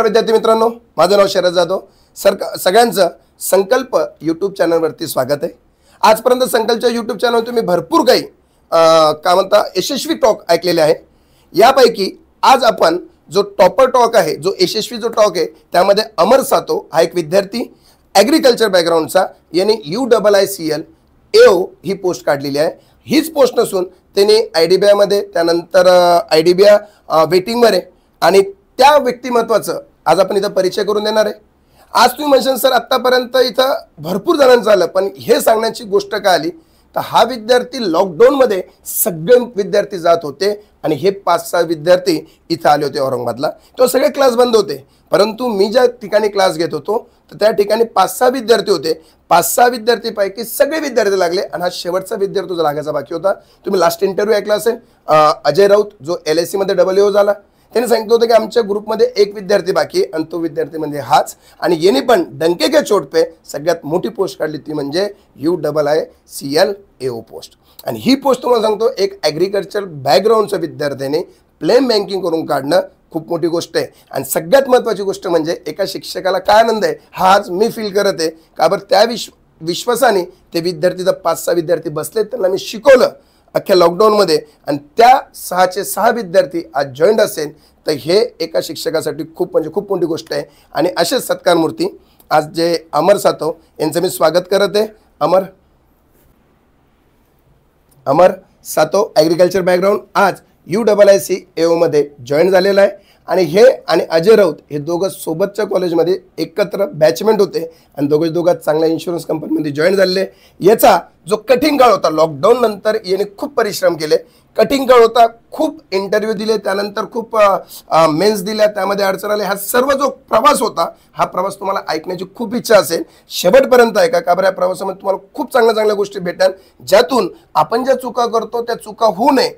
नमस्कार विद्यार्थी मित्रांनो. माझं नाव शरद जाधव. सर सगळ्यांचं संकल्प यूट्यूब चॅनलवरती स्वागत आहे. आजपर्यंत संकल्पच्या यूट्यूब चॅनलवर तुम्ही भरपूर काही का काय म्हणता यशस्वी टॉक ऐकलेले आहे. यापैकी आज आपण जो टॉपर टॉक आहे जो यशस्वी जो टॉक आहे त्यामध्ये अमर सातो हा एक विद्यार्थी ॲग्रिकल्चर बॅकग्राऊंडचा याने U double I C L A O he post काढलेली आहे. हीच पोस्ट नसून त्याने आय डी बी आयमध्ये त्यानंतर आय डी बी आय वेटिंगवर आहे. आणि त्या व्यक्तिमत्वाचं आज आपण इथं परिचय करून देणार आहे. आज तुम्ही म्हणशाल सर आत्तापर्यंत इथं भरपूर जणांचं आलं पण हे सांगण्याची गोष्ट काय आली? तर हा विद्यार्थी लॉकडाऊनमध्ये सगळे विद्यार्थी जात होते आणि हे पाच सहा विद्यार्थी इथं आले होते औरंगाबादला. तो सगळे क्लास बंद होते. परंतु मी ज्या ठिकाणी क्लास घेत होतो तर त्या ठिकाणी पाच सहा विद्यार्थी होते. पाच सहा विद्यार्थीपैकी सगळे विद्यार्थी लागले आणि हा शेवटचा विद्यार्थी जो लागायचा बाकी होता तुम्ही लास्ट इंटरव्ह्यू ऐकला असेल. अजय राऊत जो एल एस सीमध्ये डबल ओ झाला. त्यांनी सांगितलं होतं की आमच्या ग्रुपमध्ये एक विद्यार्थी बाकी आणि तो विद्यार्थी म्हणजे हाच. आणि यांनी पण डंके के चोट पे सगळ्यात मोठी पोस्ट काढली ती म्हणजे U double I C L A O post. आणि ही पोस्ट तुम्हाला सांगतो एक ॲग्रिकल्चर बॅकग्राऊंडच्या विद्यार्थ्याने प्लेन बँकिंग करून काढणं खूप मोठी गोष्ट आहे. आणि सगळ्यात महत्त्वाची गोष्ट म्हणजे एका शिक्षकाला काय आनंद आहे हा आज मी फील करत आहे. का बरं त्या विश्व विश्वासाने ते विद्यार्थी जर पाच सहा विद्यार्थी बसलेत त्यांना मी शिकवलं अख्ख्या लॉकडाऊनमध्ये आणि त्या सहाचे सहा विद्यार्थी आज जॉईंट असेल तर हे एका शिक्षकासाठी खूप म्हणजे खूप मोठी गोष्ट आहे. आणि असेच सत्कारमूर्ती आज जे अमर सातव यांचं मी स्वागत करत आहे. अमर अमर सातो ॲग्रिकल्चर बॅकग्राऊंड आज यू डबल आय सी एओमध्ये जॉईन झालेला आहे. आणि हे आणि अजय राऊत हे दोघं सोबतच्या कॉलेजमध्ये एकत्र बॅचमेंट होते आणि दोघं दोघं चांगल्या इन्शुरन्स कंपनीमध्ये जॉईन झालेले याचा जो कठीण काळ होता लॉकडाऊन नंतर याने खूप परिश्रम केले. कठीण काळ होता खूप इंटरव्ह्यू दिले त्यानंतर खूप मेन्स दिल्या त्यामध्ये अडचण आले. हा सर्व जो प्रवास होता हा प्रवास तुम्हाला ऐकण्याची खूप इच्छा असेल. शेवटपर्यंत ऐका का बरं या प्रवासामध्ये तुम्हाला खूप चांगल्या चांगल्या गोष्टी भेटाल ज्यातून आपण ज्या चुका करतो त्या चुका होऊ नये.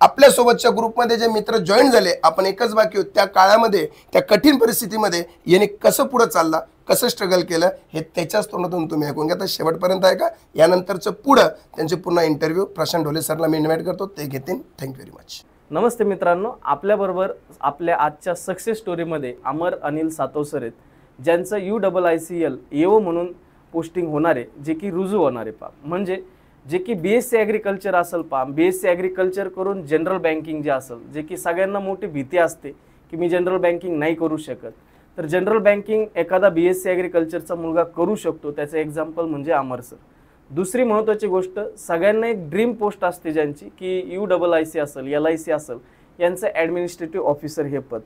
आपल्यासोबतच्या ग्रुपमध्ये जे मित्र जॉईन झाले आपण एकच बाकी होत त्या काळामध्ये त्या कठीण परिस्थितीमध्ये याने कसं पुढं चालला कसं स्ट्रगल केलं हे त्याच्याच तोंडातून तुम्ही ऐकून घ्या. तर शेवटपर्यंत ऐका. यानंतरचं पुढं त्यांचे पुन्हा इंटरव्ह्यू प्रशांत ढोले सरला मी इन्व्हाइट करतो. ते घेतील. थँक्यू व्हेरी मच नमस्ते मित्रांनो. आपल्याबरोबर आपल्या आजच्या सक्सेस स्टोरीमध्ये अमर अनिल सातवसर आहेत ज्यांचं U double I C L A O म्हणून पोस्टिंग होणार आहे जे की रुजू होणार आहे पा म्हणजे जे की बी एस सी ॲग्रिकल्चर असेल पहा बी एस सी ॲग्रिकल्चर करून जनरल बँकिंग जे असेल जे की सगळ्यांना मोठी भीती असते की मी जनरल बँकिंग नाही करू शकत. तर जनरल बँकिंग एखादा बी एस सी ॲग्रिकल्चरचा मुलगा करू शकतो त्याचं एक्झाम्पल म्हणजे अमर सर दुसरी महत्त्वाची गोष्ट सगळ्यांना एक ड्रीम पोस्ट असते ज्यांची की यू डबल आय सी असेल एल आय सी असेल यांचं ॲडमिनिस्ट्रेटिव्ह ऑफिसर हे पद.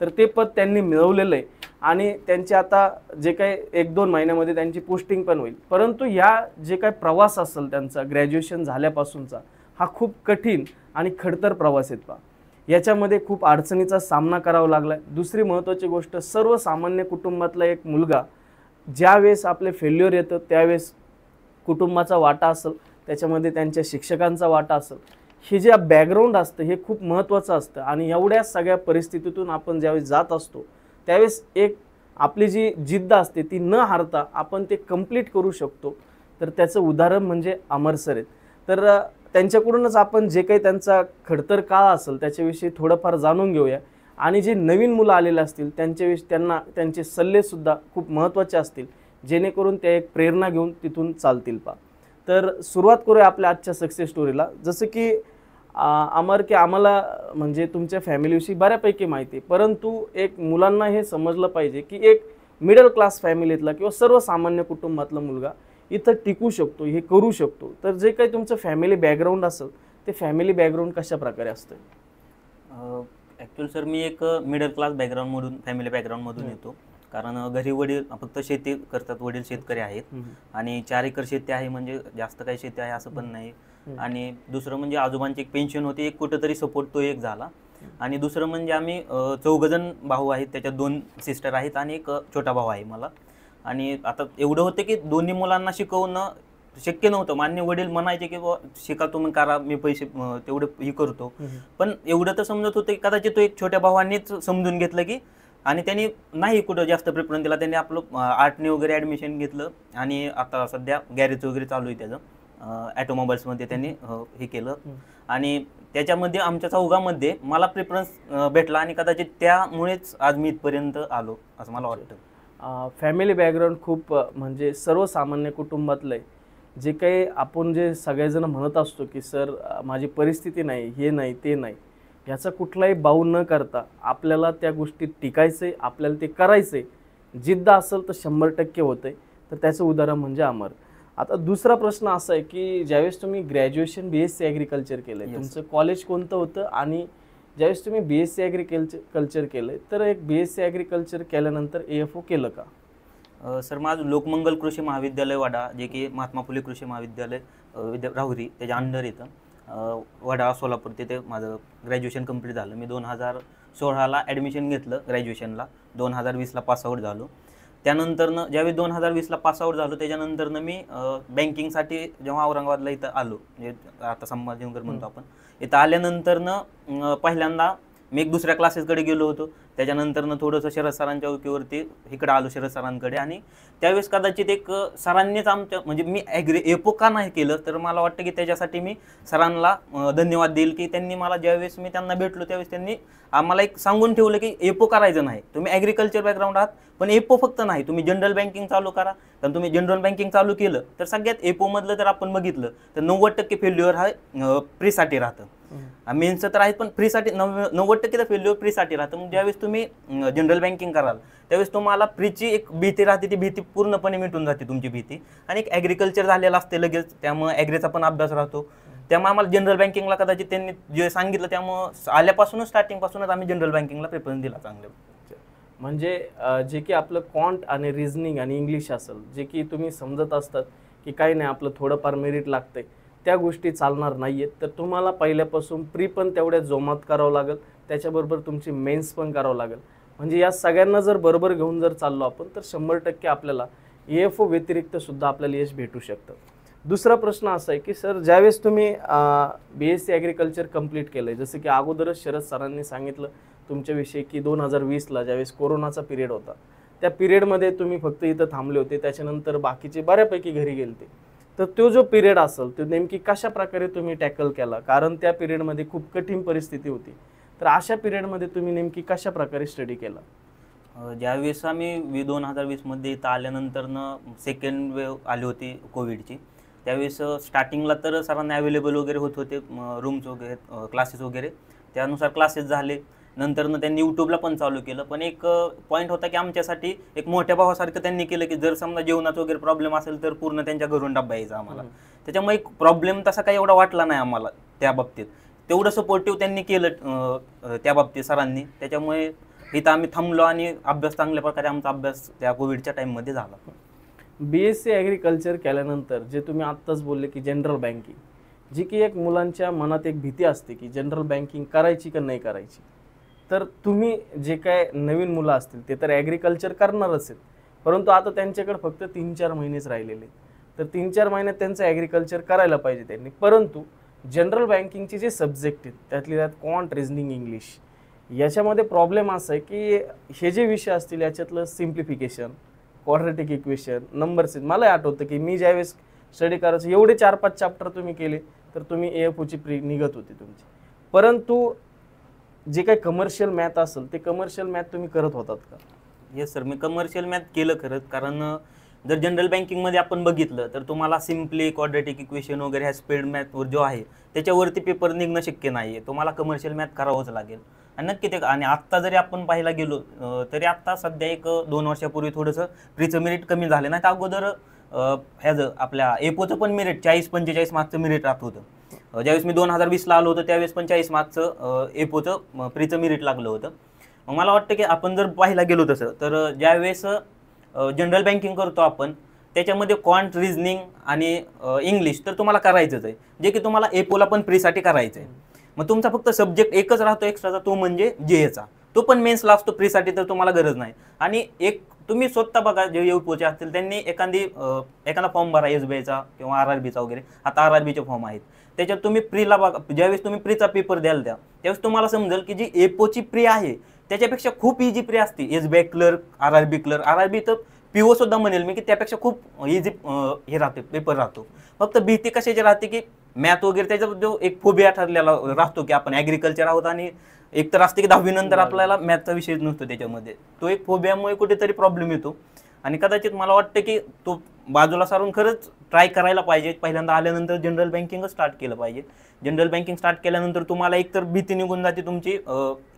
तर ते पद त्यांनी मिळवलेलं आहे. आणि त्यांचे आता जे काही एक दोन महिन्यामध्ये त्यांची पोस्टिंग पण होईल. परंतु ह्या जे काही प्रवास असेल त्यांचा ग्रॅज्युएशन झाल्यापासूनचा हा खूप कठीण आणि खडतर प्रवास आहेत पा याच्यामध्ये खूप अडचणीचा सामना करावा लागला आहे दुसरी महत्त्वाची गोष्ट सर्वसामान्य कुटुंबातला एक मुलगा ज्यावेळेस आपले फेल्युअर येतं त्यावेळेस कुटुंबाचा वाटा असेल त्याच्यामध्ये त्यांच्या शिक्षकांचा वाटा असेल हे जे बॅकग्राऊंड असतं हे खूप महत्त्वाचं असतं. आणि एवढ्या सगळ्या परिस्थितीतून आपण ज्यावेळेस जात असतो त्यावेळेस एक आपली जी जिद्द असते ती न हारता आपण ते कंप्लीट करू शकतो. तर त्याचं उदाहरण म्हणजे अमर सर आहेत. तर त्यांच्याकडूनच आपण जे काही त्यांचा खडतर काळ असेल त्याच्याविषयी थोडंफार जाणून घेऊया. आणि जे नवीन मुलं आलेले असतील त्यांच्याविषयी त्यांना त्यांचे सल्लेसुद्धा खूप महत्त्वाचे असतील. जेणेकरून ते एक प्रेरणा घेऊन तिथून चालतील पा. तर सुरुवात करूया आपल्या आजच्या सक्सेस स्टोरीला जसं की अमर की आम्हाला म्हणजे तुमच्या फॅमिलीविषयी बऱ्यापैकी माहिती आहे. परंतु एक मुलांना हे समजलं पाहिजे की एक मिडल क्लास फॅमिलीतला किंवा सर्वसामान्य कुटुंबातला मुलगा इथं टिकू शकतो हे करू शकतो. तर जे काही तुमचं फॅमिली बॅकग्राऊंड असेल ते फॅमिली बॅकग्राऊंड कशा प्रकारे असतं ॲक्च्युअल सर मी एक मिडल क्लास बॅकग्राऊंडमधून फॅमिली बॅकग्राऊंडमधून. येतो. कारण घरी वडील फक्त शेती करतात वडील शेतकरी आहेत. आणि चार एकर शेती आहे म्हणजे जास्त काही शेती आहे असं पण नाही. आणि दुसरं म्हणजे आजोबांची एक पेन्शन होती एक कुठंतरी सपोर्ट तो एक झाला. आणि दुसरं म्हणजे आम्ही चौघजण भाऊ आहेत त्याच्यात दोन सिस्टर आहेत आणि एक छोटा भाऊ आहे मला. आणि आता एवढं होतं की दोन्ही मुलांना शिकवणं शक्य नव्हतं. मान्य वडील म्हणायचे की शिका तुम्ही करा मी पैसे तेवढे हे करतो. पण एवढं तर समजत होतं की कदाचित तो एक छोट्या भावानेच समजून घेतलं की आणि त्यांनी नाही कुठं जास्त प्रिफरन्स दिला. त्यांनी आपलं आर्टने वगैरे ॲडमिशन घेतलं. आणि आता सध्या गॅरेज वगैरे चालू आहे त्याचं. ॲटोमोबाईल्समध्ये त्यांनी हे केलं. आणि त्याच्यामध्ये आमच्या चौघामध्ये मला प्रिफरन्स भेटला आणि कदाचित त्यामुळेच आज मी इथपर्यंत आलो असं मला वाटतं. फॅमिली बॅकग्राऊंड खूप म्हणजे सर्वसामान्य कुटुंबातलं आहे. जे काही आपण जे सगळेजण म्हणत असतो की सर माझी परिस्थिती नाही हे नाही ते नाही. ह्याचा कुठलाही बाऊ न करता आपल्याला त्या गोष्टीत टिकायचं आहे आपल्याला ते करायचं आहे जिद्द असेल तर शंभर टक्के होतं आहे तर त्याचं उदाहरण म्हणजे अमर. आता दुसरा प्रश्न असा आहे की ज्यावेळेस तुम्ही graduation B S C agriculture केलं आहे. तुमचं कॉलेज कोणतं होतं? आणि ज्यावेळेस तुम्ही B S C agriculture culture केलं तर एक बी एस सी ॲग्रिकल्चर केल्यानंतर ए एफ ओ केलं का? सर माझं लोकमंगल कृषी महाविद्यालय वाडा जे की महात्मा फुले कृषी महाविद्यालय विद्या राहुरी त्याच्या अंडर येतं. अ, वडा सोलापूर तिथे माझं ग्रॅज्युएशन कंप्लीट झालं. मी दोन हजार सोळाला ॲडमिशन घेतलं ग्रॅज्युएशनला दोन हजार वीसला पासआउट झालो. त्यानंतरनं ज्यावेळी दोन हजार वीसला पासआउट झालो त्याच्यानंतरनं मी बँकिंगसाठी जेव्हा औरंगाबादला इथं आलो म्हणजे आता संभाजीनगर म्हणतो आपण इथं आल्यानंतरनं पहिल्यांदा मी एक दुसऱ्या क्लासेसकडे गेलो होतो. त्याच्यानंतरनं थोडंसं शरद सरांच्या ओळखीवरती इकडं आलो शरद सरांकडे. आणि त्यावेळेस कदाचित एक सरांनीच आमच्या म्हणजे मी ॲग्री एपो का नाही केलं तर मला वाटतं की त्याच्यासाठी मी सरांना धन्यवाद देईल की त्यांनी मला ज्यावेळेस मी त्यांना भेटलो त्यावेळेस त्यांनी आम्हाला एक सांगून ठेवलं की एपो करायचं नाही. तुम्ही ॲग्रिकल्चर बॅकग्राऊंड आहात पण एपो फक्त नाही. तुम्ही जनरल बँकिंग चालू करा. कारण तुम्ही जनरल बँकिंग चालू केलं तर सगळ्यात एपोमधलं जर आपण बघितलं तर नव्वद टक्के फेल्युअर हा प्रीसाठी राहतं. मेन्सचं तर आहेत पण फ्रीसाठी नव्व नव्वद टक्के तर फेल्युअर फ्रीसाठी राहतं. मग ज्यावेळेस तुम्ही जनरल बँकिंग कराल त्यावेळेस तुम्हाला फ्रीची एक भीती राहते ती भीती पूर्णपणे मिटून जाते तुमची भीती. आणि एक ॲग्रिकल्चर झालेलं असते लगेच त्यामुळे ॲग्रीचा पण अभ्यास राहतो. त्यामुळे आम्हाला जनरल बँकिंगला कदाचित त्यांनी जे सांगितलं त्यामुळं आल्यापासूनच स्टार्टिंगपासूनच आम्ही जनरल बँकिंगला प्रेफरन्स दिला चांगलं म्हणजे जे की आपलं कॉन्ट आणि रिझनिंग आणि इंग्लिश असेल जे की तुम्ही समजत असतात की काही नाही आपलं थोडंफार मेरिट लागतंय. त्या गोष्टी चालणार नाही आहेत तर तुम्हाला पहिल्यापासून प्री पण तेवढ्या जोमात करावं लागेल. त्याच्याबरोबर तुमची मेन्स पण करावं लागेल. म्हणजे या सगळ्यांना जर बरोबर घेऊन जर चाललो आपण तर शंभर टक्के आपल्याला ए एफ ओ व्यतिरिक्त सुद्धा आपल्याला यश भेटू शकतं. दुसरा प्रश्न असा आहे की सर ज्यावेळेस तुम्ही B S C agriculture complete केलं आहे जसं की अगोदरच शरद सरांनी सांगितलं तुमच्याविषयी की दोन हजार वीसला ज्यावेळेस कोरोनाचा पिरियड होता त्या पिरियडमध्ये तुम्ही फक्त इथं थांबले होते. त्याच्यानंतर बाकीचे बऱ्यापैकी घरी गेले होते. तर तो जो पिरियड असेल तो नेमकी कशा प्रकारे तुम्ही टॅकल केला? कारण त्या पिरियडमध्ये खूप कठीण परिस्थिती होती. तर अशा पिरियडमध्ये तुम्ही नेमकी कशा प्रकारे स्टडी केला? ज्यावेळेस आम्ही वी दोन हजार वीसमध्ये इथं आल्यानंतरनं सेकंड वेव आली होती कोविडची त्यावेळेस स्टार्टिंगला तर सरांना अवेलेबल वगैरे होत होते रूम्स वगैरे क्लासेस वगैरे. त्यानुसार क्लासेस झाले. नंतरनं त्यांनी यूट्यूबला पण चालू केलं. पण एक पॉईंट होता की आमच्यासाठी एक मोठ्या भावासारखं त्यांनी केलं की जर समजा जेवणाचा वगैरे प्रॉब्लेम असेल तर पूर्ण त्यांच्या घरून डब्बा यायचा आम्हाला. त्याच्यामुळे एक प्रॉब्लेम तसा काही एवढा वाटला नाही आम्हाला त्या बाबतीत. तेवढं सपोर्टिव्ह त्यांनी केलं त्या बाबतीत सरांनी. त्याच्यामुळे इथं आम्ही थांबलो आणि अभ्यास चांगल्या प्रकारे आमचा अभ्यास त्या कोविडच्या टाईममध्ये झाला. बी एस सी ॲग्रिकल्चर केल्यानंतर जे तुम्ही आत्ताच बोलले की जनरल बँकिंग जी की एक मुलांच्या मनात एक भीती असते की जनरल बँकिंग करायची का नाही करायची? तर तुम्ही जे काय नवीन मुलं असतील ते तर ॲग्रिकल्चर करणारच आहेत परंतु आता त्यांच्याकडे फक्त तीन चार महिनेच राहिलेले आहेत. तर तीन चार महिन्यात त्यांचं ॲग्रिकल्चर करायला पाहिजे त्यांनी. परंतु जनरल बँकिंगचे जे सब्जेक्ट आहेत त्यातले त्यात कॉन्ट रिझनिंग इंग्लिश याच्यामध्ये प्रॉब्लेम असा आहे की हे जे विषय असतील याच्यातलं सिम्प्लिफिकेशन क्वाड्रेटिक इक्वेशन नंबर्स मला आठवतं की मी ज्यावेळेस स्टडी करायचं एवढे चार पाच चॅप्टर तुम्ही केले तर तुम्ही ए एफ ओची प्री निघत होती तुमची. परंतु जे काही कमर्शियल मॅथ असेल ते कमर्शियल मॅथ तुम्ही करत होतात का? येस सर मी कमर्शियल मॅथ केलं खरंच. कारण जर जनरल बँकिंगमध्ये आपण बघितलं तर तुम्हाला सिम्पली क्वाड्रेटिक इक्वेशन वगैरे ह्या स्पीड मॅथवर जो आहे त्याच्यावरती पेपर निघणं शक्य नाही आहे तुम्हाला कमर्शियल मॅथ करावंच लागेल. आणि नक्की ते आणि आत्ता जरी आपण पाहायला गेलो तरी आत्ता सध्या एक दोन वर्षापूर्वी थोडंसं प्रीचं मेरिट कमी झालं. नाही तर अगोदर अं, आपल्या एपोचं पण मेरिट चाळीस पंचेचाळीस मार्कचं मेरिट राहत होतं. ज्यावेळेस मी दोन हजार वीसला आलो होतो त्यावेळेस पण चाळीस मार्कचं एपोचं प्रीचं मेरिट लागलं होतं. मग मला वाटतं की आपण जर पाहायला गेलो तसं तर ज्यावेळेस जनरल बँकिंग करतो आपण त्याच्यामध्ये क्वांट रिझनिंग आणि इंग्लिश तर तुम्हाला करायचंच आहे. जे की तुम्हाला एपोला पण प्रीसाठी करायचं आहे मग तुमचा फक्त सब्जेक्ट एकच राहतो एक्स्ट्राचा तो म्हणजे जे एचा तो पण मेन्सला असतो प्रीसाठी तर तुम्हाला गरज नाही. आणि एक तुम्ही स्वतः बघा जे एपोचे असतील त्यांनी एखादी एखादा फॉर्म भरा एस बी आयचा किंवा आर आर बीचा वगैरे. आता आर आर बीचे फॉर्म आहेत. त्याच्यात तुम्ही प्रीला बघा ज्यावेळेस तुम्ही प्रीचा पेपर द्याल त्या त्यावेळेस तुम्हाला समजेल की जी एपोची प्री आहे त्याच्यापेक्षा खूप इजी प्री असते. S B I clerk R R B clerk R R B तर पी ओ सुद्धा म्हणेल मी की त्यापेक्षा खूप इझी हे राहते पेपर राहतो. फक्त भीती कशाची राहते की मॅथ वगैरे त्याचा जो एक फोबिया ठरलेला राहतो की आपण ॲग्रिकल्चर आहोत आणि एक तर असते की दहावी नंतर आपल्याला मॅथचा विषय नसतो त्याच्यामध्ये. तो एक फोबियामुळे कुठेतरी प्रॉब्लेम येतो. आणि कदाचित मला वाटतं की तो बाजूला सारून खरंच ट्राय करायला पाहिजे. पहिल्यांदा आल्यानंतर जनरल बँकिंगच स्टार्ट केलं पाहिजे. जनरल बँकिंग स्टार्ट केल्यानंतर तुम्हाला एकतर भीती निघून जाते तुमची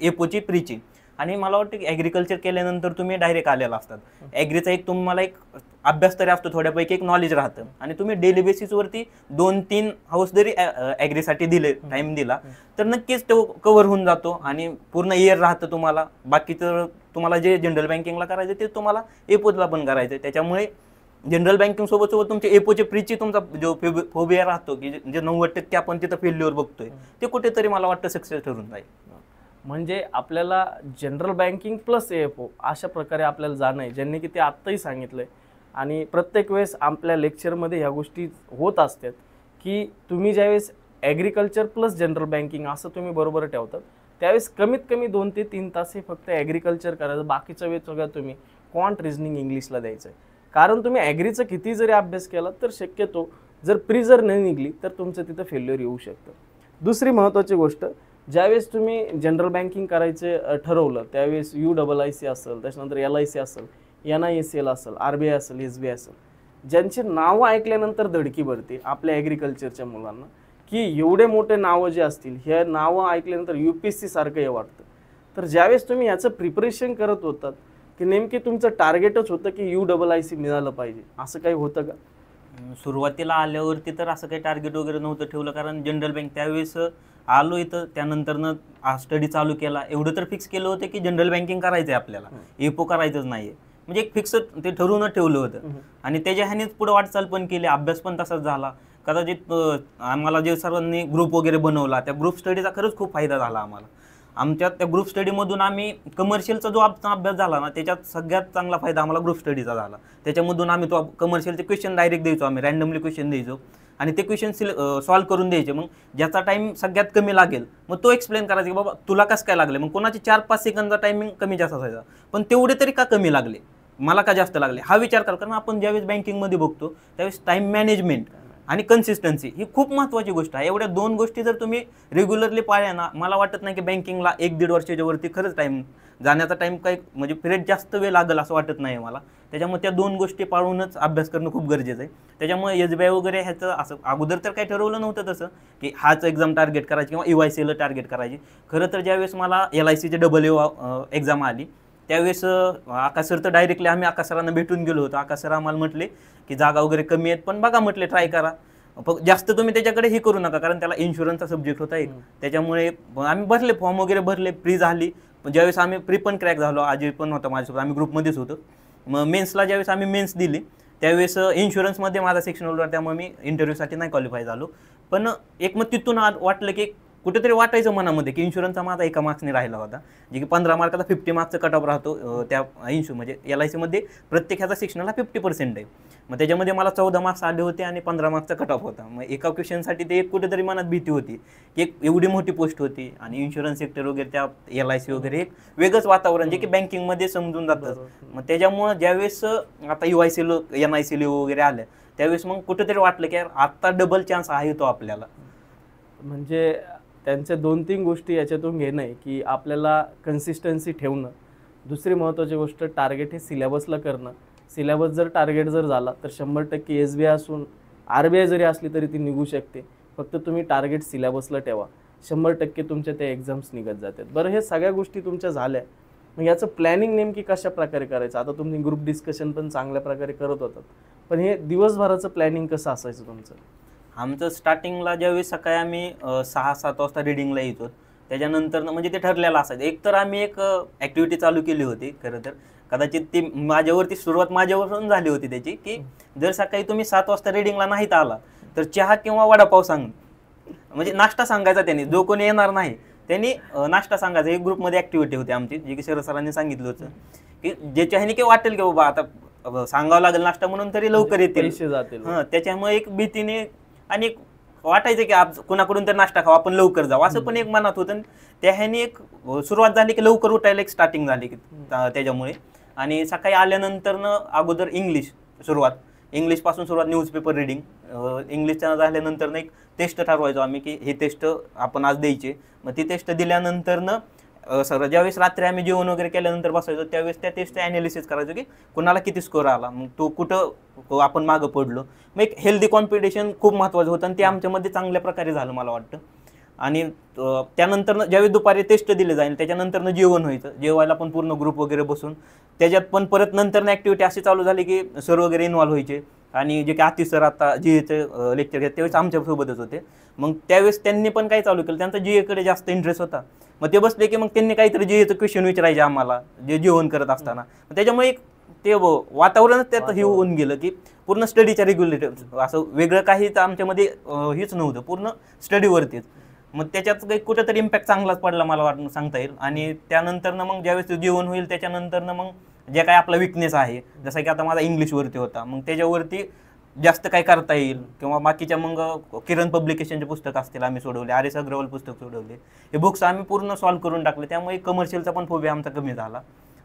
एपोची प्रीची आणि मला वाटतं की ॲग्रिकल्चर केल्यानंतर तुम्ही डायरेक्ट आलेला असतात. ॲग्रीचा एक तुम्हाला एक अभ्यास तरी असतो थोड्यापैकी एक नॉलेज राहतं. आणि तुम्ही डेली बेसिसवरती दोन तीन हाऊस जरी ॲग्रीसाठी दिले टाइम दिला तर नक्कीच तो कव्हर होऊन जातो आणि पूर्ण इयर राहतं तुम्हाला. बाकीचं तुम्हाला जे जनरल बँकिंगला करायचं ते तुम्हाला एपोजला पण करायचं त्याच्यामुळे जनरल बँकिंग सोबत सोबत तुमच्या एपोचे प्रीची तुमचा जो फोबिया राहतो की जे- जे नव्वद टक्के आपण तिथं फेल्युअर बघतोय ते कुठेतरी मला वाटतं सक्सेस ठरून जाईल. म्हणजे आपल्याला general banking plus A F O अशा प्रकारे आपल्याला जाणं आहे ज्यांनी की ते आत्ताही सांगितलं आहे आणि प्रत्येक वेळेस आपल्या लेक्चरमध्ये ह्या गोष्टी होत असतात की तुम्ही ज्यावेळेस ॲग्रिकल्चर प्लस जनरल बँकिंग असं तुम्ही बरोबर ठेवतात त्यावेळेस कमीत कमी दोन ते तीन तास हे फक्त ॲग्रिकल्चर करायचं बाकीचा वेळ सगळं तुम्ही क्वांट रिझनिंग इंग्लिशला द्यायचं आहे. कारण तुम्ही ॲग्रीचं किती जरी अभ्यास केला तर शक्यतो जर प्री जर नाही निघली तर तुमचं तिथं फेल्युअर येऊ शकतं. दुसरी महत्त्वाची गोष्ट ज्यावेळेस तुम्ही जनरल बँकिंग करायचे ठरवलं त्यावेळेस यू डबल आय सी असेल त्याच्यानंतर एल आय सी असेल एन आय एस एल असेल आर बी आय असेल एस बी आय असेल ज्यांची नावं ऐकल्यानंतर धडकी भरते आपल्या ॲग्रिकल्चरच्या मुलांना की एवढे मोठे नावं जे असतील हे नावं ऐकल्यानंतर यू पी एस सी सारखं हे वाटतं. तर ज्यावेळेस तुम्ही याचं प्रिपरेशन करत होतात की नेमकी तुमचं टार्गेटच होतं की यू डबल आय सी मिळालं पाहिजे असं काही होतं का? सुरुवातीला आल्यावरती तर असं काही टार्गेट वगैरे नव्हतं ठेवलं कारण जनरल बँक त्यावेळेस आलो इथं त्यानंतरनं स्टडी चालू केला. एवढं तर फिक्स केलं होतं की जनरल बँकिंग करायचं आहे आपल्याला एपो करायचंच नाही म्हणजे एक फिक्स ते ठरवूनच ठेवलं होतं. आणि त्याच्या ह्यानेच पुढे वाटचाल पण केली. अभ्यास पण तसाच झाला. कदाचित आम्हाला जे सर्वांनी ग्रुप वगैरे बनवला त्या ग्रुप स्टडीचा खरंच खूप फायदा झाला आम्हाला. आमच्या त्या ग्रुप स्टडीमधून आम्ही कमर्शियलचा जो आमचा अभ्यास झाला ना त्याच्यात सगळ्यात चांगला फायदा आम्हाला ग्रुप स्टडीचा झाला. त्याच्यामधून आम्ही तो कमर्शियलचे क्वेश्चन डायरेक्ट द्यायचो आम्ही. रॅन्डमली क्वेश्चन द्यायचो. आणि ते क्वेश्चन सॉल्व्ह करून द्यायचे. मग ज्याचा टाईम सगळ्यात कमी लागेल मग तो एक्सप्लेन करायचा की बाबा तुला कसं काय लागले मग कोणाचे चार पाच सेकंदचा टायमिंग कमी जास्त असायचा. पण तेवढे तरी का कमी लागले? मला का जास्त लागले? हा विचार करा. कारण आपण ज्यावेळेस बँकिंगमध्ये बघतो त्यावेळेस टाईम मॅनेजमेंट आणि कन्सिस्टन्सी ही खूप महत्त्वाची गोष्ट आहे. एवढ्या दोन गोष्टी जर तुम्ही रेग्युलरली पाळल्या ना मला वाटत नाही की बँकिंगला एक दीड वर्षाच्या वरती खरंच टाईम जाण्याचा टाईम काही म्हणजे पिरियड जास्त वेळ लागेल असं वाटत नाही मला. त्याच्यामुळे त्या दोन गोष्टी पाळूनच अभ्यास करणं खूप गरजेचं आहे. त्याच्यामुळे एस बी आय वगैरे ह्याचं असं अगोदर तर काही ठरवलं नव्हतं तसं की हाच एक्झाम टार्गेट करायची किंवा यू आय सीला टार्गेट करायची. खरं तर ज्यावेळेस मला एल आय सीची डबल एक्झाम आली त्यावेळेस आकाश सर तर डायरेक्टली आम्ही आकाश सरांना भेटून गेलो होतो. आकाश सर आम्हाला म्हटले की जागा वगैरे कमी आहेत पण बघा म्हटले ट्राय करा. फक्त जास्त तुम्ही त्याच्याकडे हे करू नका कारण त्याला इन्शुरन्सचा सब्जेक्ट होता एक. त्याच्यामुळे आम्ही भरले फॉर्म वगैरे भरले प्री झाली. पण ज्यावेळेस आम्ही प्री पण क्रॅक झालो अजय पण होता माझ्यासोबत आम्ही ग्रुपमध्येच होतो. मग मेन्सला ज्यावेळेस आम्ही मेन्स दिली त्यावेळेस इन्शुरन्समध्ये माझा सेक्शन होता त्यामुळे मी इंटरव्ह्यूसाठी नाही क्वालिफाय झालो. पण एक मग तिथून आ- वाटलं की कुठेतरी वाटायचं मनामध्ये की इन्शुरन्सचा माझा एका मार्क्सने राहिला होता. जे की पंधरा मार्काचा फिफ्टी मार्क्सचा कट ऑफ राहतो त्या इन्शू म्हणजे एल आय सीमध्ये प्रत्येक ह्याचा सेक्शनला फिफ्टी पर्सेंट आहे. मग त्याच्यामध्ये मला चौदा मार्क्स आले होते आणि पंधरा मार्क्सचा कट ऑफ होता. मग एका क्वेश्चनसाठी ते एक कुठेतरी मनात भीती होती की एक एवढी मोठी पोस्ट होती. आणि इन्शुरन्स सेक्टर वगैरे त्या एल आय सी वगैरे एक वेगळंच वातावरण जे की बँकिंगमध्ये समजून जातं. मग त्याच्यामुळं ज्यावेळेस आता U I C N I C वगैरे आल्या त्यावेळेस मग कुठेतरी वाटलं की यार आत्ता डबल चान्स आहे तो आपल्याला. म्हणजे त्यांच्या दोन तीन गोष्टी याच्यातून घेणं आहे की आपल्याला कन्सिस्टन्सी ठेवणं. दुसरी महत्त्वाची गोष्ट टार्गेट हे सिलेबसला करणं. सिलेबस जर टार्गेट जर झाला तर शंभर टक्के एस बी आय असून आर बी आय जरी असली तरी ती निघू शकते. फक्त तुम्ही टार्गेट सिलेबसला ठेवा. शंभर टक्के तुमच्या त्या एक्झाम्स निघत जातात. बरं हे सगळ्या गोष्टी तुमच्या झाल्या. मग याचं प्लॅनिंग नेमकी कशा प्रकारे करायचं? आता तुम्ही ग्रुप डिस्कशन पण चांगल्या प्रकारे करत होतात. पण हे दिवसभराचं प्लॅनिंग कसं असायचं तुमचं? आमचं स्टार्टिंगला ज्यावेळेस सकाळी आम्ही सहा सात वाजता रिडिंगला येतो त्याच्यानंतर म्हणजे ते ठरलेलं असायचं. एक तर आम्ही एक ॲक्टिव्हिटी चालू केली होती खरं तर. कदाचित ती माझ्यावरती सुरुवात माझ्यावरून झाली होती त्याची की जर सकाळी तुम्ही सात वाजता रिडिंगला नाहीत आला तर चहा किंवा वडापाव सांग. म्हणजे नाश्ता सांगायचा त्यांनी जो कोणी येणार नाही. त्यांनी नाश्ता सांगायचा. एक ग्रुपमध्ये ॲक्टिव्हिटी होती आमची जी की शरद सरांनी सांगितलं होतं. की ज्याच्या ह्याने की वाटेल की बाबा आता सांगावं लागेल नाश्ता म्हणून तरी लवकर येतील. पैसे जातील. हं, त्याच्यामुळे एक भीतीने आणि एक वाटायचं की आप कुणाकडून तर नाश्ता खावा आपण लवकर जाऊ. असं पण एक मनात होतं. आणि त्या ह्याने एक सुरुवात झाली की लवकर उठायला एक स्टार्टिंग झाली की त्या- त्याच्यामुळे. आणि सकाळी आल्यानंतर अगोदर इंग्लिश सुरुवात. इंग्लिशपासून सुरुवात न्यूजपेपर रिडिंग इंग्लिशच्या झाल्यानंतर ना एक टेस्ट ठरवायचो आम्ही की ही टेस्ट आपण आज द्यायची. मग ती टेस्ट दिल्यानंतरनं सगळं सर ज्यावेळेस रात्री आम्ही जेवण वगैरे केल्यानंतर बसायचो त्यावेळेस त्या टेस्ट ॲनालिसिस करायचो की कुणाला किती स्कोर आला? मग तो कुठं आपण मागं पडलो? मग एक हेल्दी कॉम्पिटिशन खूप महत्त्वाचं होतं आणि ते आमच्यामध्ये चांगल्या प्रकारे झालं मला वाटतं. आणि त्यानंतर ज्यावेळी दुपारी टेस्ट दिले जाईल त्याच्यानंतरनं जेवण व्हायचं. जेवायला पण पूर्ण ग्रुप वगैरे बसून. त्याच्यात पण परत नंतर ॲक्टिव्हिटी अशी चालू झाली की सर वगैरे इन्व्हॉल्व्ह व्हायचे. आणि जे की आती सर आता जी एचे लेक्चर घेत त्यावेळेस आमच्यासोबतच होते. मग त्यावेळेस त्यांनी पण काय चालू केलं. त्यांचा जी एकडे जास्त इंटरेस्ट होता. मग ते बसले की मग त्यांनी काहीतरी जी एचं क्वेश्चन विचारायचे आम्हाला जे जेवण करत असताना. मग त्याच्यामुळे एक ते वातावरणच त्यात हे होऊन गेलं की पूर्ण स्टडीच्या रेग्युलेटर असं वेगळं काहीच आमच्यामध्ये हेच नव्हतं. पूर्ण स्टडीवरतीच मग त्याच्यात काही कुठेतरी इम्पॅक्ट चांगलाच पडला मला वाटणं सांगता येईल. आणि त्यानंतरनं मग ज्यावेळेस ते जेवण होईल त्याच्यानंतरनं मग जे काही आपला विकनेस आहे जसं की आता माझा इंग्लिशवरती होता मग त्याच्यावरती जास्त काय करता येईल किंवा बाकीच्या मग किरण पब्लिकेशनचे पुस्तक असतील आम्ही सोडवले आर एस अग्रवाल पुस्तक सोडवले हे बुक्स आम्ही पूर्ण सॉल्व्ह करून टाकले. त्यामुळे कमर्शियलचा पण फोबिया आमचा कमी झाला.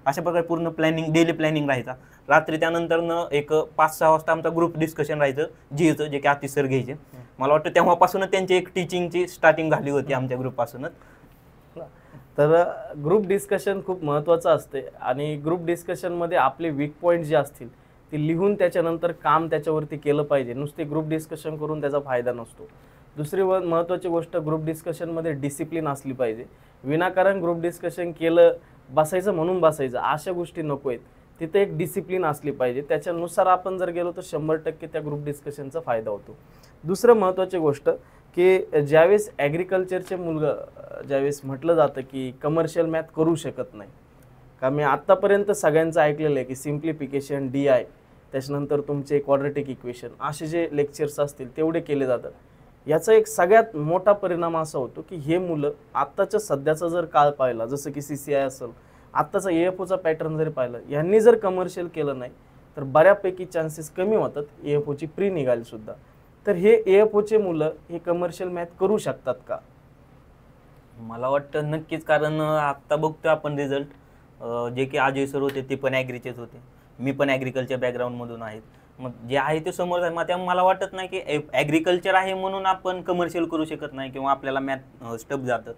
अशा प्रकारे पूर्ण प्लॅनिंग डेली प्लॅनिंग राहायचा. रात्री त्यानंतरनं एक पाच सहा वाजता आमचा ग्रुप डिस्कशन राहायचं जीचं जे की आतिश घ्यायचे. मला वाटतं तेव्हापासूनच त्यांची एक टीचिंगची स्टार्टिंग झाली होती आमच्या ग्रुपपासूनच तर ग्रुप डिस्कशन खूप महत्त्वाचं असते. आणि ग्रुप डिस्कशनमध्ये आपले वीक पॉईंट जे असतील ते लिहून त्याच्यानंतर काम त्याच्यावरती केलं पाहिजे. नुसते ग्रुप डिस्कशन करून त्याचा फायदा नसतो. दुसरी व महत्त्वाची गोष्ट ग्रुप डिस्कशनमध्ये डिसिप्लिन असली पाहिजे. विनाकारण ग्रुप डिस्कशन केलं बसायचं म्हणून बसायचं अशा गोष्टी नको आहेत. तिथे एक डिसिप्लिन असली पाहिजे. त्याच्यानुसार आपण जर गेलो तर शंभर टक्के त्या ग्रुप डिस्कशनचा फायदा होतो. दुसरं महत्त्वाची गोष्ट की ज्यावेळेस ॲग्रिकल्चरचे मुलगा ज्यावेळेस म्हटलं जातं की कमर्शियल मॅथ करू शकत नाही. का मी आत्तापर्यंत सगळ्यांचं ऐकलेलं आहे की सिम्प्लिफिकेशन डी आय त्याच्यानंतर तुमचे क्वाड्रेटिक इक्वेशन असे जे लेक्चर्स असतील तेवढे केले जातात. याचा एक सगळ्यात मोठा परिणाम असा होतो की हे मुलं आत्ताच्या सध्याचा जर काळ पाहिला जसं की सी सी आय असेल आत्ताचा ए एफ ओचा पॅटर्न जरी पाहिलं यांनी जर कमर्शियल केलं नाही तर बऱ्यापैकी चान्सेस कमी होतात ए एफ ओची प्री निघाली सुद्धा. तर हे ए एफ ओचे मुलं हे कमर्शियल मॅथ करू शकतात का? मला वाटतं नक्कीच कारण आत्ता बघतो आपण रिझल्ट जे की अजय सर होते ते पण ॲग्रीचेच होते. मी पण ॲग्रिकल्चर बॅकग्राऊंडमधून आहेत मग जे आहे ते समोर आहे. मग त्या मला वाटत नाही की ॲग्रिकल्चर आहे म्हणून आपण कमर्शियल करू शकत नाही किंवा आपल्याला मॅथ स्टप जातं.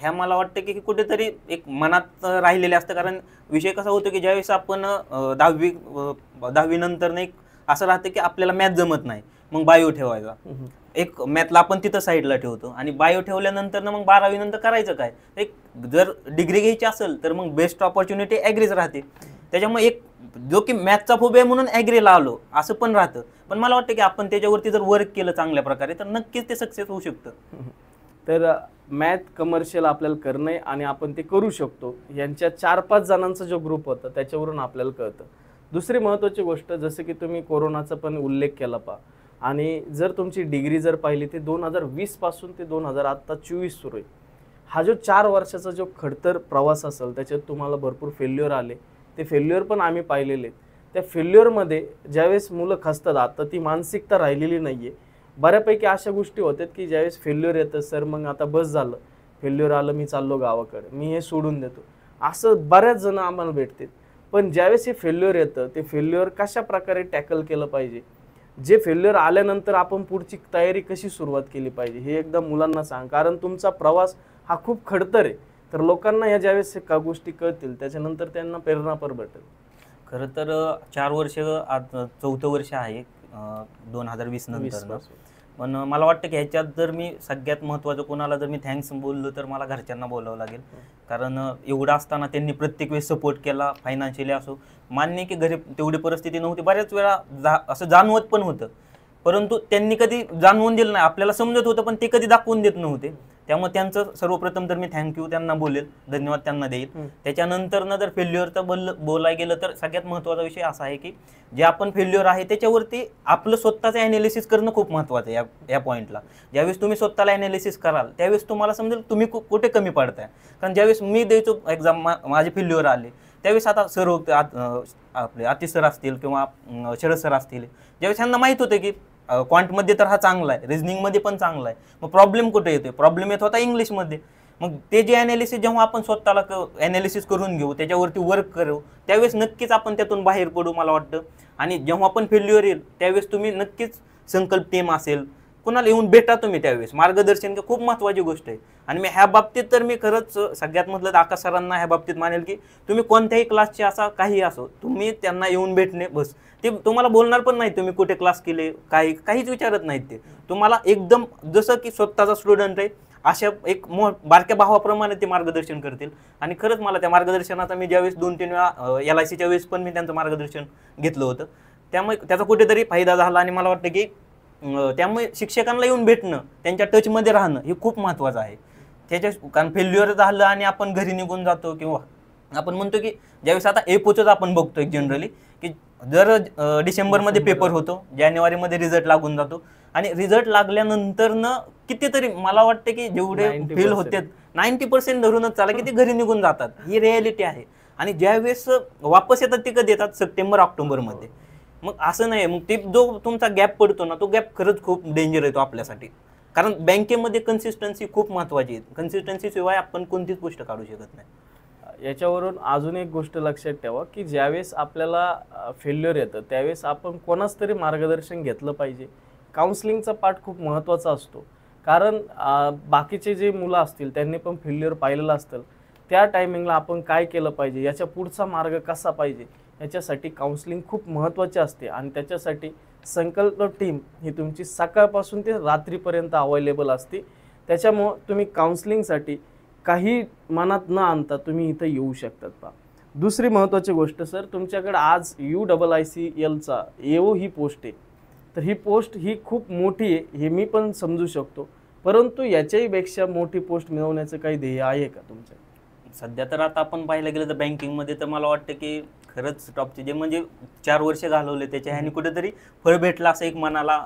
ह्या मला वाटतं की कुठेतरी एक मनात राहिलेले असतं. कारण विषय कसा होतो की ज्यावेळेस आपण दहावी दहावीनंतर एक असं राहतं की आपल्याला मॅथ जमत नाही. मग बायो ठेवायचा. एक मॅथला आपण तिथं साईडला ठेवतो. आणि बायो ठेवल्यानंतर ना मग बारावी नंतर करायचं काय? एक जर डिग्री घ्यायची असेल तर मग बेस्ट ऑपॉर्च्युनिटी ॲग्रीच राहते. त्याच्यामुळे एक जो की मॅथचा फोबिया म्हणून ॲग्रीला आलो असं पण राहतं. पण मला वाटतं की आपण त्याच्यावरती जर वर्क केलं चांगल्या प्रकारे तर नक्कीच ते सक्सेस होऊ शकतं. तर मॅथ कमर्शियल आपल्याला करणं आहे आणि आपण ते करू शकतो. यांच्या चार पाच जणांचा जो ग्रुप होता त्याच्यावरून आपल्याला कळतं. दुसरी महत्त्वाची गोष्ट जसं की तुम्ही कोरोनाचा पण उल्लेख केला पा आणि जर तुमची डिग्री जर पाहिली ते दोन हजार वीसपासून ते दोन हजार आत्ता चोवीस सुरू आहे. हा जो चार वर्षाचा जो खडतर प्रवास असेल त्याच्यात तुम्हाला भरपूर फेल्युअर आले. ते फेल्युअर पण आम्ही पाहिलेले. आहेत. त्या फेल्युअरमध्ये ज्यावेळेस मुलं खसतात आता ती मानसिकता राहिलेली नाही आहे बऱ्यापैकी अशा गोष्टी होतात की ज्यावेळेस फेल्युअर येतं सर मग आता बस झालं. फेल्युअर आलं मी चाललो गावाकडे. मी हे सोडून देतो. असं बऱ्याच जण आम्हाला भेटतात. पण ज्यावेळेस हे फेल्युअर येतं ते फेल्युअर कशा प्रकारे टॅकल केलं पाहिजे? जे फेल्युअर आल्यानंतर आपण पुढची तयारी कशी सुरुवात केली पाहिजे हे एकदा मुलांना सांग. कारण तुमचा प्रवास हा खूप खडतर आहे. तर लोकांना या ज्यावेळेस का गोष्टी कळतील त्याच्यानंतर त्यांना प्रेरणा पण भेटेल. खरं तर चार वर्ष आज चौथं वर्ष आहे दोन हजार वीस नंतर. पण मला वाटतं की ह्याच्यात जर मी सगळ्यात महत्त्वाचं कोणाला जर मी थँक्स बोललो तर मला घरच्यांना बोलावं लागेल. कारण एवढं असताना त्यांनी प्रत्येक वेळेस सपोर्ट केला फायनान्शियली असो. मान्य की घरी तेवढी परिस्थिती नव्हती. बऱ्याच वेळा जा असं जाणवत पण होतं. परंतु त्यांनी कधी जाणवून दिलं नाही. आपल्याला समजत होतं पण ते कधी दाखवून देत नव्हते. त्यामुळे त्यांचं सर्वप्रथम तर मी थँक्यू त्यांना बोलेल धन्यवाद त्यांना देईल. त्याच्यानंतर ना जर फेल्युअरचं बोल बोलायला गेलं तर सगळ्यात महत्त्वाचा विषय असा आहे की जे आपण फेल्युअर आहे त्याच्यावरती आपलं स्वतःचं ॲनालिसिस करणं खूप महत्त्वाचं आहे या या पॉईंटला ज्यावेळेस तुम्ही स्वतःला ॲनालिसिस कराल त्यावेळेस तुम्हाला समजेल तुम्ही कु- कुठे कमी पडताय. कारण ज्यावेळेस मी द्यायचो एक्झाम माझे फेल्युअर आले त्यावेळेस आता सर होते आपले आतिश सर असतील किंवा शरद सर असतील ज्यावेळेस त्यांना माहीत होतं की क्वांटमध्ये तर हा चांगला आहे. रिझनिंगमध्ये पण चांगला आहे. मग प्रॉब्लेम कुठे येतोय? प्रॉब्लेम येत होता इंग्लिशमध्ये मग ते जे ॲनालिसिस जेव्हा आपण स्वतःला ॲनालिसिस करून घेऊ त्याच्यावरती वर्क करू त्यावेळेस नक्कीच आपण त्यातून बाहेर पडू मला वाटतं. आणि जेव्हा पण फेल्युअर येईल त्यावेळेस तुम्ही नक्कीच संकल्प टीम असेल कुणाला येऊन भेटा तुम्ही त्यावेळेस? मार्गदर्शन खूप महत्त्वाची गोष्ट आहे. आणि मी ह्या बाबतीत तर मी खरंच सगळ्यात म्हटलं तर आकाश सरांना ह्या बाबतीत मानेल की तुम्ही कोणत्याही क्लासचे असा काही असो तुम्ही त्यांना येऊन भेटणे बस. ते तुम्हाला बोलणार पण नाही तुम्ही कुठे क्लास केले काही काहीच विचारत नाहीत ते. तुम्हाला एकदम जसं की स्वतःचा स्टुडंट आहे अशा एक मो बारक्या भावाप्रमाणे ते मार्गदर्शन करतील. आणि खरंच मला त्या मार्गदर्शनाचा मी ज्यावेळेस दोन तीन वेळा एल आय सीच्या वेळेस पण मी त्यांचं मार्गदर्शन घेतलं होतं. त्यामुळे त्याचा कुठेतरी फायदा झाला आणि मला वाटतं की त्यामुळे शिक्षकांना येऊन भेटणं त्यांच्या टचमध्ये राहणं हे खूप महत्त्वाचं आहे. त्याच्या कारण फेल्युअर झालं आणि आपण घरी निघून जातो किंवा आपण म्हणतो की ज्यावेळेस आता एपोचच आपण बघतोय जनरली की जर डिसेंबरमध्ये पेपर होतो जानेवारीमध्ये रिझल्ट लागून जातो आणि रिझल्ट लागल्यानंतर न कितीतरी मला वाटतं की जेवढे 90% फेल होते नाईन्टी पर्सेंट धरूनच चाला की ते घरी निघून जातात ही रियालिटी आहे. आणि ज्यावेळेस वापस येतात ते कधी येतात? सप्टेंबर ऑक्टोबरमध्ये. मग असं नाही मग ते जो तुमचा गॅप पडतो ना तो गॅप खरंच खूप डेंजर येतो आपल्यासाठी. कारण बँकेमध्ये कन्सिस्टन्सी खूप महत्वाची आहे. कन्सिस्टन्सी शिवाय आपण कोणतीच गोष्ट काढू शकत नाही. याच्यावरून अजून एक गोष्ट लक्षात ठेवा की ज्यावेळेस आपल्याला फेल्युअर येतं त्यावेळेस आपण कोणाच तरी मार्गदर्शन घेतलं पाहिजे. काउन्सिलिंगचा पार्ट खूप महत्त्वाचा असतो. कारण बाकीचे जे मुलं असतील त्यांनी पण फेल्युअर पाहिलेलं असतं. त्या टायमिंगला आपण काय केलं पाहिजे? याच्या पुढचा मार्ग कसा पाहिजे? याच्यासाठी काउन्सिलिंग खूप महत्त्वाचे असते. आणि त्याच्यासाठी संकल्प टीम ही तुमची सकाळपासून ते रात्रीपर्यंत अवेलेबल असते. त्याच्यामुळं तुम्ही काउन्सिलिंगसाठी काही मनात न आणता तुम्ही इथं येऊ शकतात पा दुसरी महत्त्वाची गोष्ट सर तुमच्याकडे आज यू डबल आय सी एलचा एओ ही पोस्ट आहे. तर ही पोस्ट ही खूप मोठी आहे हे मी पण समजू शकतो. परंतु याच्याहीपेक्षा मोठी पोस्ट मिळवण्याचं काही ध्येय आहे का तुमच्या सध्या तर आता आपण पाहायला गेलं तर बँकिंगमध्ये तर मला वाटतं की खरंच टॉपचे जे म्हणजे चार वर्ष घालवले त्याच्या ह्यानी कुठेतरी फळ भेटलं असं एक मनाला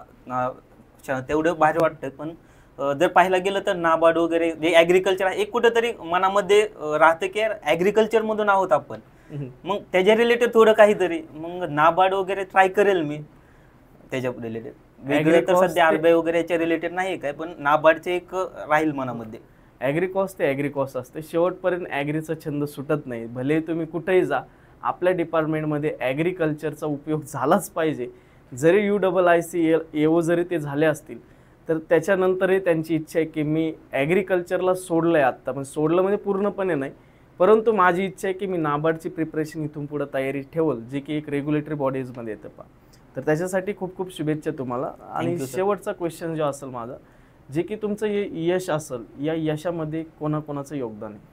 तेवढं भारी वाटतं पण जर पाहायला गेलं तर नाबार्ड वगैरे जे ॲग्रिकल्चर आहे एक कुठेतरी मनामध्ये राहतं की यार ॲग्रिकल्चरमधून आहोत आपण. मग त्याच्या रिलेटेड थोडं काहीतरी. मग नाबार्ड वगैरे ट्राय करेल मी त्याच्या रिलेटेड वेगळे तर सध्या आरबीआय वगैरे याच्या रिलेटेड नाही काय पण नाबार्डचे एक राहील मनामध्ये. ॲग्रिकॉस ते ॲग्रिकॉस असते. शेवटपर्यंत ॲग्रीचा छंद सुटत नाही. भले तुम्ही कुठेही जा आपल्या डिपार्टमेंटमध्ये ॲग्रिकल्चरचा उपयोग झालाच पाहिजे. जरी U double I C L AO जरी ते झाले असतील तर त्याच्यानंतरही त्यांची इच्छा आहे की मी ॲग्रिकल्चरला सोडलं आहे आत्ता. पण सोडलं म्हणजे पूर्णपणे नाही. परंतु माझी इच्छा आहे की मी नाबार्डची प्रिपरेशन इथून पुढं तयारी ठेवल जे की एक रेग्युलेटरी बॉडीजमध्ये येतं पा तर त्याच्यासाठी खूप खूप शुभेच्छा तुम्हाला. आणि. शेवटचा क्वेश्चन जो असेल माझा जे की तुमचं हे यश असेल या यशामध्ये कोणाकोणाचं योगदान आहे?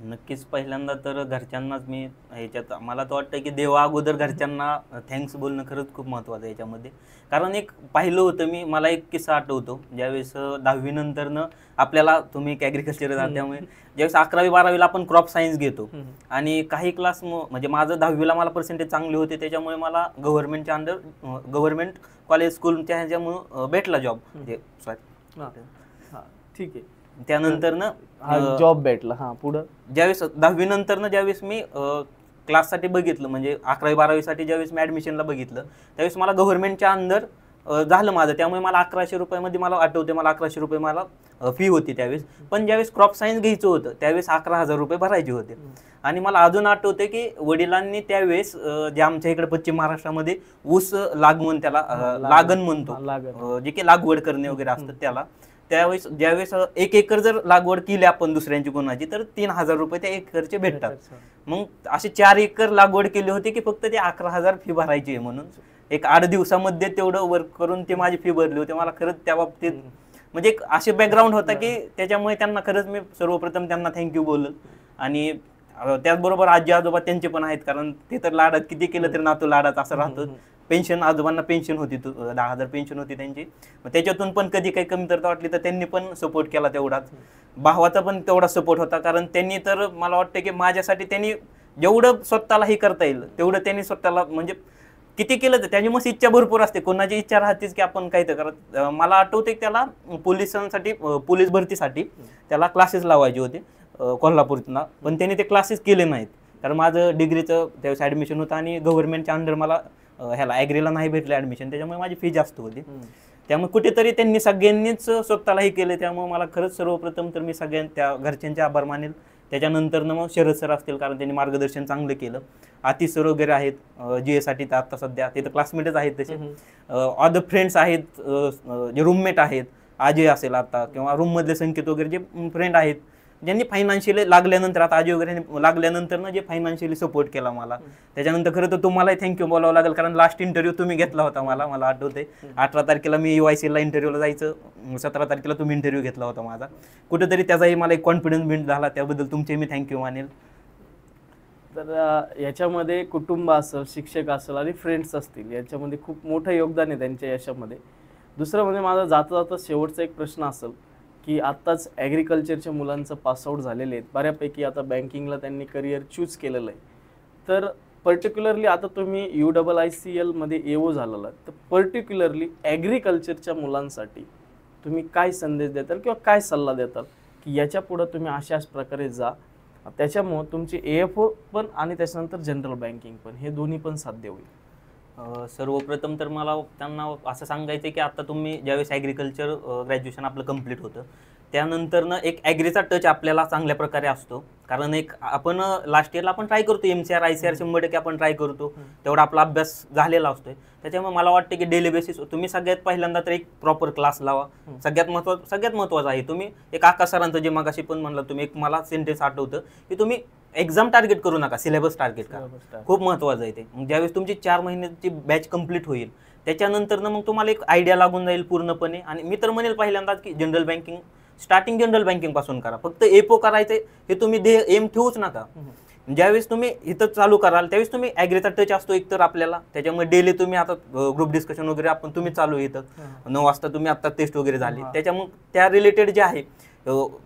नक्कीच पहिल्यांदा तर घरच्यांनाच मी ह्याच्यात मला तर वाटतं की देवा अगोदर घरच्यांना थँक्स बोलणं खरंच खूप महत्त्वाचं आहे याच्यामध्ये. कारण एक पाहिलं होतं मी मला एक किस्सा आठवतो. ज्यावेळेस दहावी नंतरनं आपल्याला तुम्ही एक ॲग्रिकल्चर. त्यामुळे ज्यावेळेस अकरावी बारावीला आपण क्रॉप सायन्स घेतो. आणि काही क्लास म्हणजे माझं दहावीला मला पर्सेंटेज चांगले होते त्याच्यामुळे मला गव्हर्नमेंटच्या अंडर गव्हर्नमेंट कॉलेज स्कूलच्या ह्याच्यामुळं भेटला जॉब म्हणजे सॉरी ठीक आहे. त्यानंतर जॉब भेटला. हां पुढं? ज्यावेळेस दहावी नंतर ज्यावेळेस मी क्लाससाठी बघितलं म्हणजे अकरावी बारावीसाठी ज्यावेळेस मी ॲडमिशनला बघितलं त्यावेळेस मला गव्हर्नमेंटच्या अंदर झालं माझं. त्यामुळे मला अकराशे रुपयामध्ये मला आठवते मला अकराशे रुपये मला फी होती त्यावेळेस. पण ज्यावेळेस क्रॉप सायन्स घ्यायचं होतं त्यावेळेस अकरा हजार रुपये भरायचे होते. आणि मला अजून आठवते की वडिलांनी त्यावेळेस जे आमच्या इकडे पश्चिम महाराष्ट्रामध्ये ऊस लागवण त्याला लागण. म्हणतो. जे की लागवड करणे वगैरे असतं त्याला. त्यावेळेस ज्यावेळेस एक एकर जर लागवड केली आपण दुसऱ्यांची कोणाची तर तीन हजार रुपये त्या एकरचे भेटतात. मग असे चार एकर लागवड केली होती की फक्त ते अकरा हजार फी भरायची आहे म्हणून. एक आठ दिवसामध्ये तेवढं वर्क करून ते माझी फी भरली होती. मला खरंच त्या बाबतीत म्हणजे एक असे बॅकग्राऊंड होता की त्याच्यामुळे त्यांना खरंच मी सर्वप्रथम त्यांना थँक्यू बोलल. आणि त्याचबरोबर आजी आजोबा त्यांचे पण आहेत कारण ते तर लाडात किती केलं तरी नातू लाडात असं राहतो. पेन्शन आजोबांना पेन्शन होती तू- दहा हजार पेन्शन होती त्यांची. मग त्याच्यातून पण कधी काही कमतरता वाटली तर त्यांनी पण सपोर्ट केला तेवढाच. भावाचा पण तेवढा सपोर्ट होता कारण त्यांनी तर मला वाटतं की माझ्यासाठी त्यांनी जेवढं स्वतःला हे करता येईल तेवढं त्यांनी स्वतःला म्हणजे किती केलं तर त्याची मस्त इच्छा भरपूर असते. कोणाची इच्छा राहतेच की आपण काही तर करत. मला आठवते त्याला पोलिसांसाठी पोलीस भरतीसाठी त्याला क्लासेस लावायचे होते कोल्हापूरतून. कोल्हापूरला पण त्यांनी ते क्लासेस केले नाहीत. कारण माझं डिग्रीचं त्यावेळेस ॲडमिशन होतं आणि गव्हर्नमेंटच्या अंडर मला ह्याला ॲग्रीला नाही भेटलं ॲडमिशन त्याच्यामुळे माझी फी जास्त होती. त्यामुळे कुठेतरी त्यांनी सगळ्यांनीच स्वतःला हे केले त्यामुळे मला खरंच सर्वप्रथम तर मी सगळ्यां त्या घरच्यांचे आभार मानेल. त्याच्यानंतरनं मग शरद सर असतील कारण त्यांनी मार्गदर्शन चांगलं केलं. आतिश सर वगैरे आहेत जी एसाठी तर आता सध्या ते तर क्लासमेटच आहेत तसे. अदर फ्रेंड्स आहेत जे रूममेट आहेत अजय असेल आता किंवा रूममधले संकेत वगैरे जे फ्रेंड आहेत ज्यांनी फायनान्शियली लागल्यानंतर आता अजय वगैरे यांनी लागल्यानंतर ना जे फायनान्शियली सपोर्ट केला मला. त्याच्यानंतर खरं तर तुम्हालाही थँक्यू बोलावं लागेल कारण लास्ट इंटरव्ह्यू तुम्ही घेतला होता मला मला आठवते अठरा तारखेला मी यू आय सीला इंटरव्ह्यूला जायचं सतरा तारखेला तुम्ही इंटरव्ह्यू घेतला होता माझा. कुठेतरी त्याचाही मला एक कॉन्फिडन्स बिल्ड झाला त्याबद्दल तुमचे मी थँक्यू मानेल. तर याच्यामध्ये कुटुंब असेल शिक्षक असेल आणि फ्रेंड्स असतील याच्यामध्ये खूप मोठं योगदान आहे त्यांच्या यशामध्ये. दुसरं म्हणजे माझा जाता जाता शेवटचा एक प्रश्न असेल की आत्ताच ॲग्रिकल्चरच्या मुलांचं पासआउट झालेले आहेत. बऱ्यापैकी आता बँकिंगला त्यांनी करिअर चूज केलेलं आहे. तर पर्टिक्युलरली आता तुम्ही यू डबल आय सी एलमध्ये एओ झालेला तर पर्टिक्युलरली ॲग्रिकल्चरच्या मुलांसाठी तुम्ही काय संदेश देताल किंवा काय सल्ला देताल की याच्या पुढं तुम्ही अशाच प्रकारे जा? त्याच्यामुळं तुमची ए एफ ओ पण आणि त्याच्यानंतर जनरल बँकिंग पण हे दोन्ही पण साध्य होईल. सर्वप्रथम तर मला त्यांना असं सांगायचं की आता तुम्ही ज्यावेळेस ॲग्रिकल्चर ग्रॅज्युएशन आपलं कंप्लीट होतं त्यानंतरनं एक ॲग्रीचा टच आपल्याला चांगल्या प्रकारे असतो. कारण एक आपण लास्ट इयरला आपण ट्राय करतो M C R I C R शंभर टक्के आपण ट्राय करतो. तेवढा आपला अभ्यास झालेला असतोय. त्याच्यामुळे मला वाटतं की डेली बेसिस तुम्ही सगळ्यात पहिल्यांदा तर एक प्रॉपर क्लास लावा. सगळ्यात महत्त्व सगळ्यात महत्त्वाचं आहे तुम्ही एक आकाश सरांचं जे मगाशी पण म्हणलं तुम्ही एक मला सेंटेन्स आठवतं की तुम्ही एक्झाम टार्गेट करू नका सिलेबस टार्गेट करा. खूप महत्त्वाचं आहे ते. मग ज्यावेळेस तुमची चार महिन्याची बॅच कंप्लीट होईल त्याच्यानंतर मग तुम्हाला एक आयडिया लागून जाईल पूर्णपणे. आणि मी तर म्हणेल पहिल्यांदाच की जनरल बँकिंग स्टार्टिंग जनरल बँकिंगपासून करा. फक्त एपो करायचे हे तुम्ही ध्येय एम ठेवूच नका. ज्यावेळेस तुम्ही इथं चालू कराल त्यावेळेस तुम्ही ॲग्रीचा टच असतो एकतर आपल्याला. त्याच्यामुळे डेली तुम्ही आता ग्रुप डिस्कशन वगैरे आपण तुम्ही चालू इथं. नऊ वाजता तुम्ही आता टेस्ट वगैरे झाली. त्याच्यामुळे त्या रिलेटेड जे आहे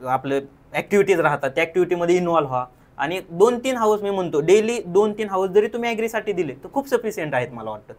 आपले ॲक्टिव्हिटीज राहतात त्या ॲक्टिव्हिटीमध्ये इन्व्हॉल्व्ह व्हा. आणि दोन तीन हाऊस मी म्हणतो डेली दोन तीन हाऊस जरी तुम्ही ॲग्रीसाठी दिले तर खूप सफिशियंट आहेत मला वाटतं.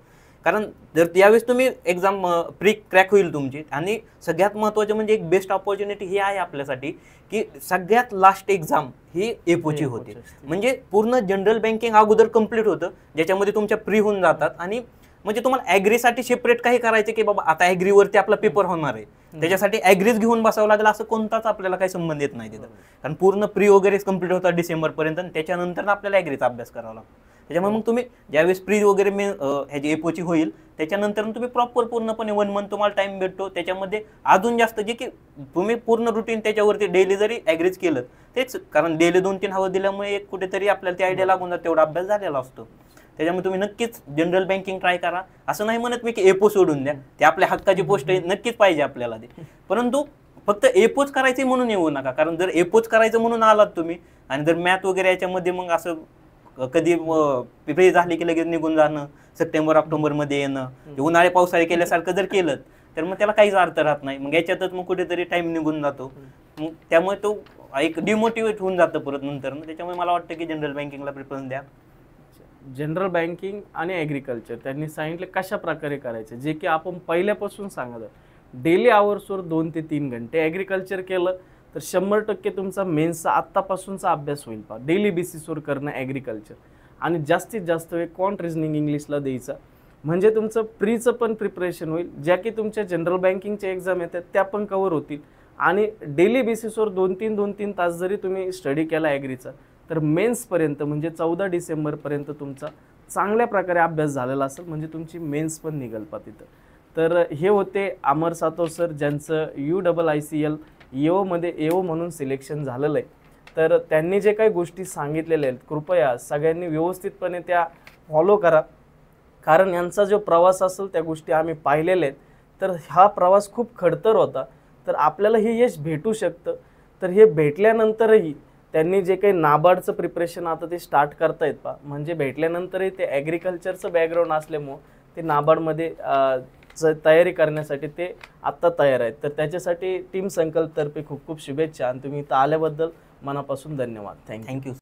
कारण जर यावेळेस तुम्ही एक्झाम प्री क्रॅक होईल तुमची आणि सगळ्यात महत्त्वाचं म्हणजे एक बेस्ट ऑपॉर्च्युनिटी ही आहे आपल्यासाठी की सगळ्यात लास्ट एक्झाम ही एपोची होती. म्हणजे पूर्ण जनरल बँकिंग अगोदर कंप्लीट होतं ज्याच्यामध्ये तुमच्या प्री होऊन जातात आणि म्हणजे तुम्हाला ॲग्रीसाठी सेपरेट काही करायचं की बाबा आता ॲग्रीवरती आपला पेपर होणार आहे. त्याच्यासाठी ॲग्रीज घेऊन बसावं लागेल असं कोणताच आपल्याला काही संबंध येत नाही तिथं. कारण पूर्ण प्री वगैरे कंप्लीट होतात डिसेंबरपर्यंत आणि त्याच्यानंतर आपल्याला ॲग्रीचा अभ्यास करावा लागतो. त्याच्यामुळे मग तुम्ही ज्यावेळेस प्री वगैरे मे ह्याची एपोची होईल त्याच्यानंतर तुम्ही प्रॉपर पूर्णपणे वन मंथ तुम्हाला टाइम भेटतो. त्याच्यामध्ये अजून जास्त जे की तुम्ही पूर्ण रुटीन त्याच्यावरती डेली जरी ॲग्रीज केलं तेच कारण डेली दोन तीन हवं दिल्यामुळे एक कुठेतरी आपल्याला ती आयडिया लागून जाते तेवढा अभ्यास झालेला असतो. त्याच्यामुळे तुम्ही नक्कीच जनरल बँकिंग ट्राय करा. असं नाही म्हणत मी की एपो सोडून द्या. ते आपल्या हक्काची पोस्ट आहे नक्कीच पाहिजे आपल्याला ते. परंतु फक्त एपोच करायचे म्हणून येऊ नका. कारण जर एपोच करायचं म्हणून आलात तुम्ही आणि जर मॅथ वगैरे याच्यामध्ये मग असं कधी प्रिपेअर झाले की लगेच निघून जाणं सप्टेंबर ऑक्टोबरमध्ये येणं उन्हाळे पावसाळे केल्यासारखं जर केलं तर मग त्याला काहीच अर्थ राहत नाही. मग याच्यातच मग कुठेतरी टाइम निघून जातो. मग त्यामुळे तो एक डिमोटिवेट होऊन जातं परत नंतर. त्याच्यामुळे मला वाटतं की जनरल बँकिंगला प्रिफरन्स द्या. जनरल बँकिंग आणि ॲग्रिकल्चर. त्यांनी सांगितले कशा प्रकारे करायचे? जे की आपण पहिल्यापासून सांगत डेली आवर्सवर दोन ते तीन घंटे ॲग्रिकल्चर केलं तर शंभर टक्के तुमचा मेन्सचा आत्तापासूनचा अभ्यास होईल पहा. डेली बेसिसवर करणं ॲग्रिकल्चर. आणि जास्तीत जास्त वेळ कॉन्ट रिझनिंग इंग्लिशला द्यायचा? म्हणजे तुमचं प्रीचं पण प्रिपरेशन होईल. ज्या की तुमच्या जनरल बँकिंगच्या एक्झाम येतात त्या पण कवर होतील. आणि डेली बेसिसवर दोन तीन दोन तीन तास जरी तुम्ही स्टडी केला ॲग्रीचा तर मेन्सपर्यंत म्हणजे चौदा डिसेंबरपर्यंत तुमचा चांगल्या प्रकारे अभ्यास झालेला असेल म्हणजे तुमची मेन्स पण निघल पा तिथं. तर हे होते अमर सातव सर ज्यांचं U double I C L एओमध्ये AO म्हणून सिलेक्शन झालेलं आहे. तर त्यांनी जे काही गोष्टी सांगितलेल्या आहेत कृपया सगळ्यांनी व्यवस्थितपणे त्या फॉलो करा. कारण यांचा जो प्रवास असेल त्या गोष्टी आम्ही पाहिलेल्या आहेत. तर हा प्रवास खूप खडतर होता. तर आपल्याला हे यश भेटू शकतं. तर हे भेटल्यानंतरही त्यांनी जे काही नाबार्डचं प्रिपरेशन आता ते स्टार्ट करतायत पा म्हणजे भेटल्यानंतरही ते ॲग्रिकल्चरचं बॅकग्राऊंड असल्यामुळं ते नाबार्डमध्ये तयारी करण्यासाठी ते आत्ता तयार आहेत. तर त्याच्यासाठी टीम संकल्पतर्फे खूप खूप शुभेच्छा आणि तुम्ही इथं आल्याबद्दल मनापासून धन्यवाद. Thank you thank you